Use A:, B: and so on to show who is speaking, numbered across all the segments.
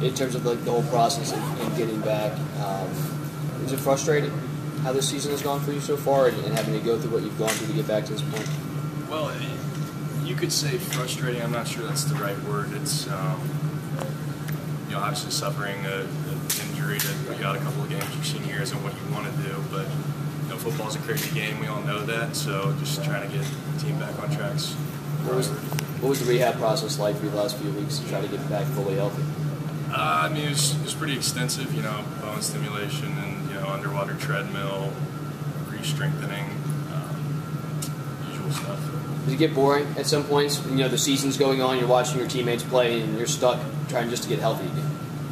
A: in terms of like the whole process and, and getting back. Um, is it frustrating how this season has gone for you so far, and, and having to go through what you've gone through to get back to this point?
B: Well, you could say frustrating. I'm not sure that's the right word. It's um, you know obviously suffering an injury to be out a couple of games your senior year isn't what you want to do, but you know football's a crazy game. We all know that. So just trying to get the team back on tracks.
A: What was, what was the rehab process like for you the last few weeks to try to get back fully healthy?
B: Uh, I mean, it was, it was pretty extensive, you know, bone stimulation and, you know, underwater treadmill, re-strengthening, um, usual stuff.
A: Does it get boring at some points? You know, the season's going on, you're watching your teammates play, and you're stuck trying just to get healthy again.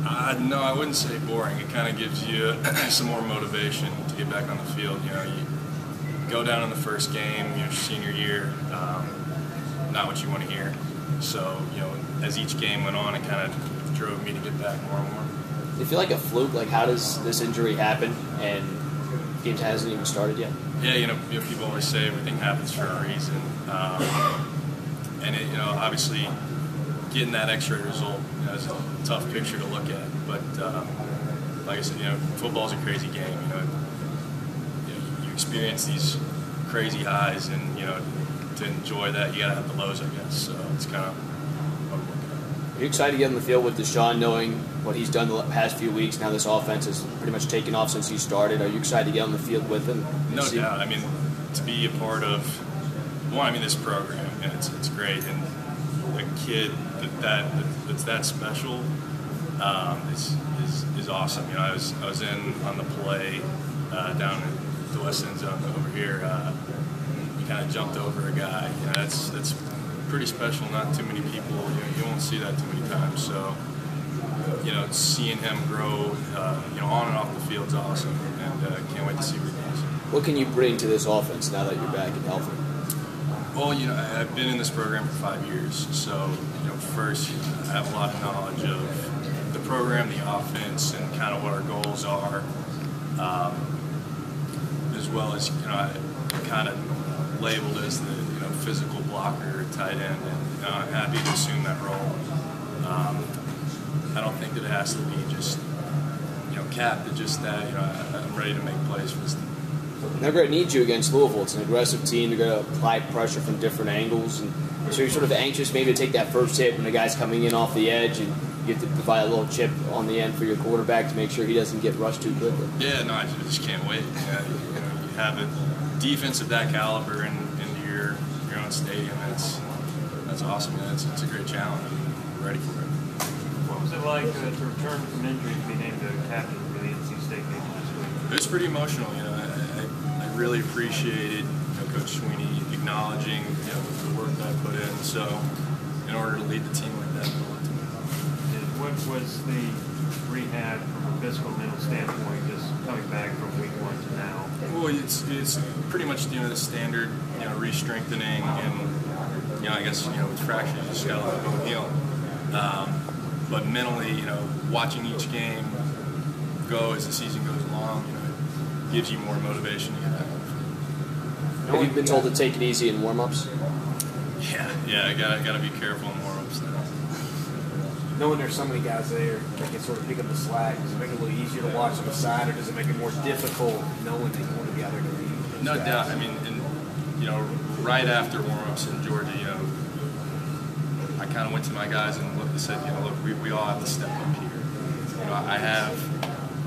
B: Uh, no, I wouldn't say boring. It kind of gives you some more motivation to get back on the field. You know, you go down in the first game, your senior year, um, not what you want to hear. So, you know, as each game went on, it kind of drove me to get back more and more.
A: Do you feel like a fluke? Like, how does this injury happen and games hasn't even started yet?
B: Yeah, you know, you know people always say everything happens for a reason. Um, and, it, you know, obviously getting that x-ray result you know, is a tough picture to look at. But um, like I said, you know, football's a crazy game. You know, you, know, you experience these crazy highs, and you know, to enjoy that, you gotta have the lows, I guess. So it's kind of what I'm looking at.
A: Are you excited to get on the field with Deshaun, knowing what he's done the past few weeks? Now this offense has pretty much taken off since he started. Are you excited to get on the field with him?
B: No
A: see-
B: doubt. I mean, to be a part of one, I mean, this program, and it's it's great, and a kid that, that that's that special um, is, is is awesome. You know, I was I was in on the play uh, down in the west end zone over here. Uh, kind of jumped over a guy. You know, that's that's pretty special. Not too many people. You, know, you won't see that too many times. So. You know, seeing him grow, uh, you know, on and off the field's awesome, and uh, can't wait to see what he does.
A: What can you bring to this offense now that you're back and healthy?
B: Well, you know, I- I've been in this program for five years, so you know, first I have a lot of knowledge of the program, the offense, and kind of what our goals are, um, as well as you know, I kind of labeled as the you know physical blocker, tight end, and you know, I'm happy to assume that role. Um, I don't think that it has to be just you know capped at just that. You know, I, I'm ready to make plays for this team.
A: They're going to need you against Louisville. It's an aggressive team. They're going to apply pressure from different angles, and so you're sort of anxious maybe to take that first hit when the guy's coming in off the edge, and you have to provide a little chip on the end for your quarterback to make sure he doesn't get rushed too quickly.
B: Yeah, no, I just can't wait. Yeah, you, know, you have a defense of that caliber in, into your your own stadium. That's that's awesome. Man. It's, it's a great challenge. I'm ready for it.
C: What was it like uh, to return from injury and be named the captain for the NC State game this week?
B: It was pretty emotional. You know, I, I, I really appreciated you know, Coach Swinney acknowledging you know the work that I put in. So, in order to lead the team like that, meant a lot to me.
C: And What was the rehab from a physical mental standpoint, just coming back from week one to?
B: Well, it's it's pretty much you know the standard you know re-strengthening and you know I guess you know with fractures you just gotta let them heal. Um, but mentally, you know, watching each game go as the season goes along, you know, it gives you more motivation to get back on the field.
A: Have you been told to take it easy in warm-ups?
B: Yeah, yeah, I gotta gotta be careful in warm-ups now.
D: Knowing there's so many guys there that can sort of pick up the slack, does it make it a little easier to watch on the side, or does it make it more difficult knowing that you want to be out there to lead?
B: No
D: guys?
B: doubt. I mean, and you know, right after warm-ups in Georgia, you know, I kind of went to my guys and looked and said, you know, look, we, we all have to step up here. You know, I have,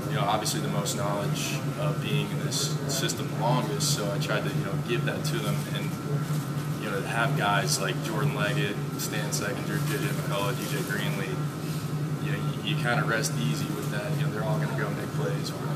B: you know, obviously the most knowledge of being in this system longest, so I tried to, you know, give that to them and, you know, to have guys like Jordan Leggett, Stan Seckinger, JJ McCullough, DJ Greenlee, you know, you, you kind of rest easy with that. You know, they're all going to go make plays. For them.